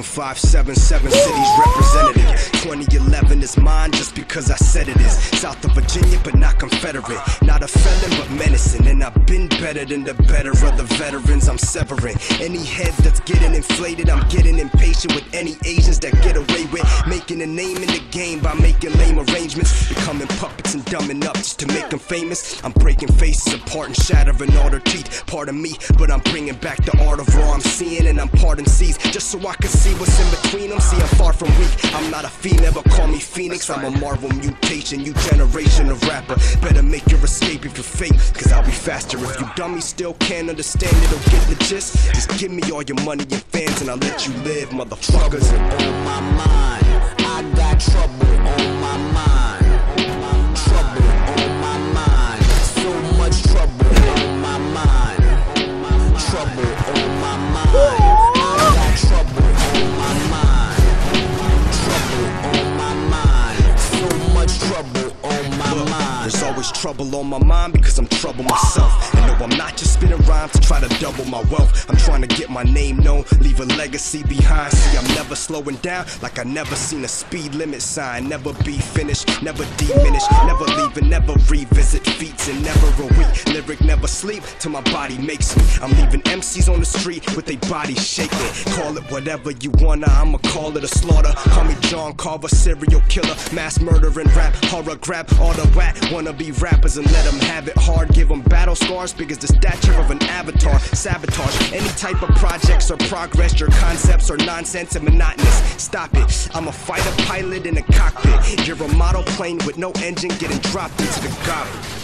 757, seven cities represented. 2011 is mine just because I said it is. South of Virginia, but not Confederate. Not a felon, but menacing. And I've been better than the better of the veterans. I'm severing any head that's getting inflated. I'm getting impatient with any Asians that get away with making a name in the game by making lame arrangements. Becoming puppets and dumbing up just to make them famous. I'm breaking faces apart and shattering all their teeth. Part of me, but I'm bringing back the art of all I'm seeing. And I'm parting seas just so I can see what's in between them. See, I'm far from weak. I'm not a but call me Phoenix. I'm a Marvel mutation, you generation of rapper. Better make your escape if you're fake, cause I'll be faster. If you dummy still can't understand it or get the gist, just give me all your money and fans and I'll let you live, motherfuckers. Always trouble on my mind because I'm trouble myself. I'm not just spitting rhymes to try to double my wealth. I'm trying to get my name known, leave a legacy behind. See, I'm never slowing down like I never seen a speed limit sign. Never be finished, never diminish, never leave and never revisit feats and never a week. lyric, never sleep till my body makes me. I'm leaving MCs on the street with their bodies shaking. Call it whatever you wanna, I'ma call it a slaughter. Call me John Carver, serial killer, mass murder and rap, horror grab all the whack. Wanna be rappers and let them have it hard. Give them battle scars big as the stature of an avatar. Sabotage any type of projects or progress. Your concepts are nonsense and monotonous. Stop it. I'm a fighter pilot in a cockpit. You're a model plane with no engine getting dropped into the garbage.